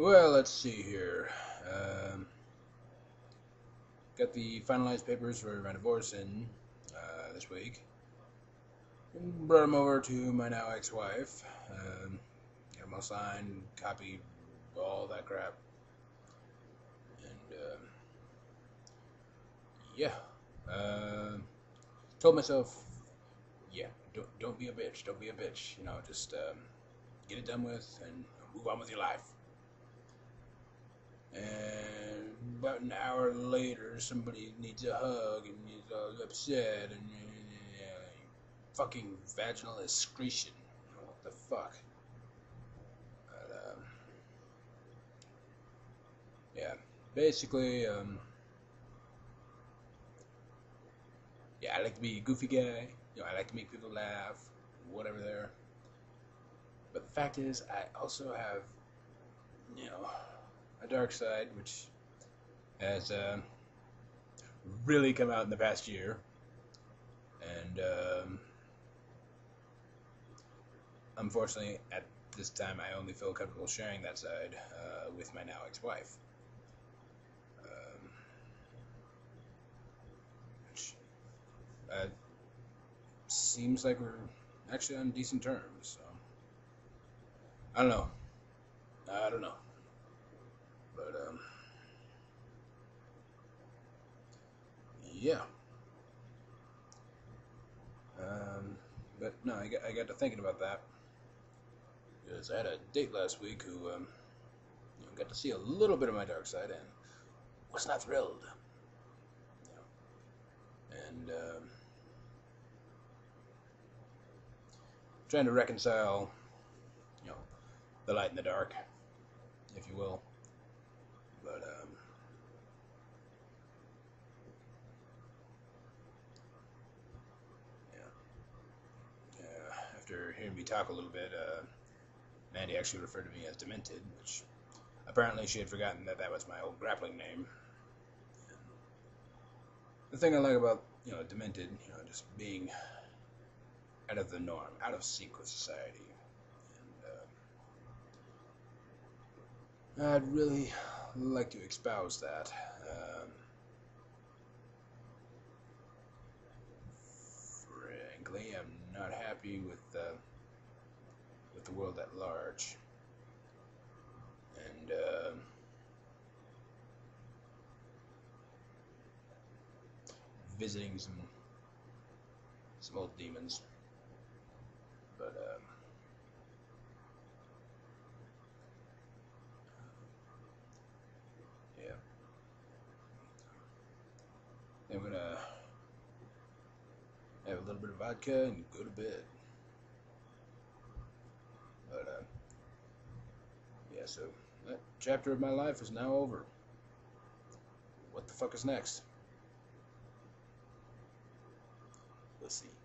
Well, let's see here. Um, got the finalized papers for my divorce in uh, this week. Brought them over to my now ex-wife. Um, got them all signed, copied, all that crap. And um, yeah, uh, told myself, yeah, don't don't be a bitch, don't be a bitch. You know, just um, get it done with and move on with your life. And about an hour later, somebody needs a hug and he's all upset and uh, fucking vaginal excretion. What the fuck? But, um, yeah, basically, um, yeah, I like to be a goofy guy. You know, I like to make people laugh, whatever there. But the fact is, I also have, you know, a dark side, which has uh, really come out in the past year. And um, unfortunately, at this time, I only feel comfortable sharing that side uh, with my now ex wife. Um, which uh, seems like we're actually on decent terms. So. I don't know. I don't know. But um, yeah. Um, but no, I got, I got to thinking about that because I had a date last week who um, you know, got to see a little bit of my dark side and was not thrilled. And um, trying to reconcile, you know, the light and the dark, if you will. But um, yeah, yeah. After hearing me talk a little bit, uh, Mandy actually referred to me as Demented, which apparently she had forgotten that that was my old grappling name. The thing I like about you know Demented, you know, just being out of the norm, out of sync with society. And uh, I'd really like to espouse that. Um, frankly, I'm not happy with uh, with the world at large, and uh, visiting some some old demons. But um, yeah, I'm gonna bit of vodka and go to bed. But uh, yeah, so that chapter of my life is now over. What the fuck is next? Let's see.